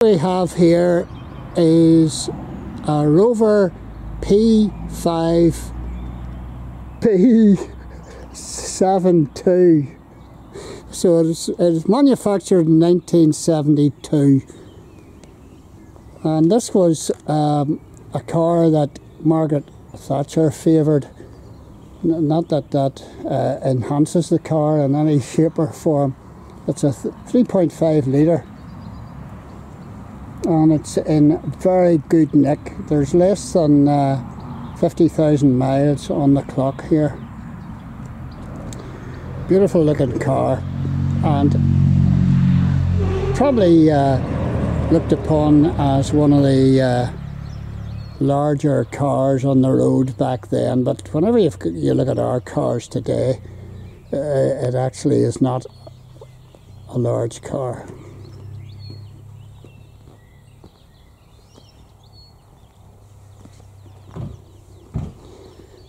we have here is a Rover P5B 72 so it's, it's manufactured in 1972 and this was um, a car that Margaret Thatcher favoured. Not that that uh, enhances the car in any shape or form. It's a 3.5 litre and it's in very good nick. There's less than uh, 50,000 miles on the clock here. Beautiful looking car and probably uh, looked upon as one of the uh, larger cars on the road back then but whenever you look at our cars today uh, it actually is not a large car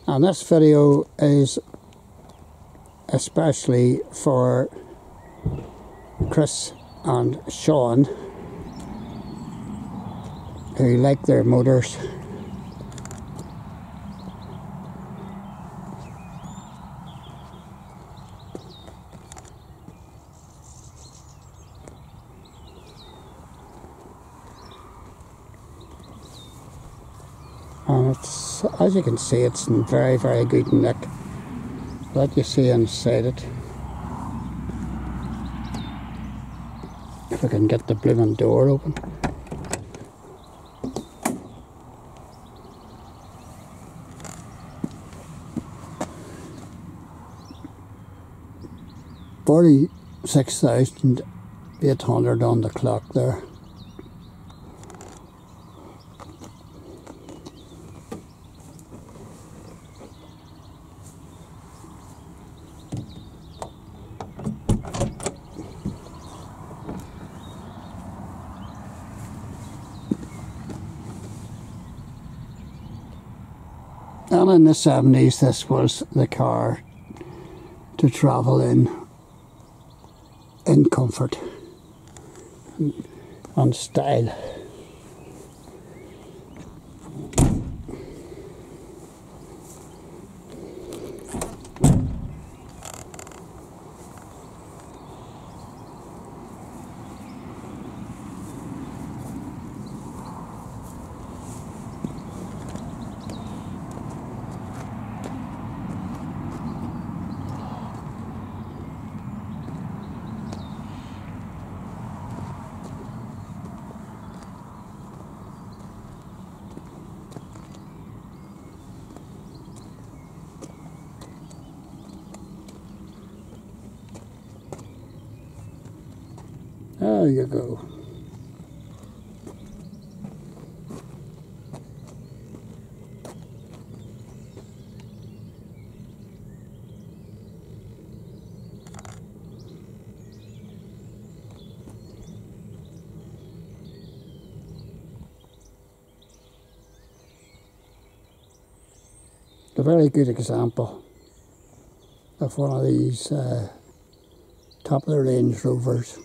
and this video is especially for Chris and Sean who like their motors. And it's, as you can see, it's in very, very good nick. Let you see inside it. If I can get the blooming door open. Forty-six thousand eight hundred on the clock there. And in the 70s, this was the car to travel in in comfort and style. There you go. A very good example of one of these uh, top of the range rovers.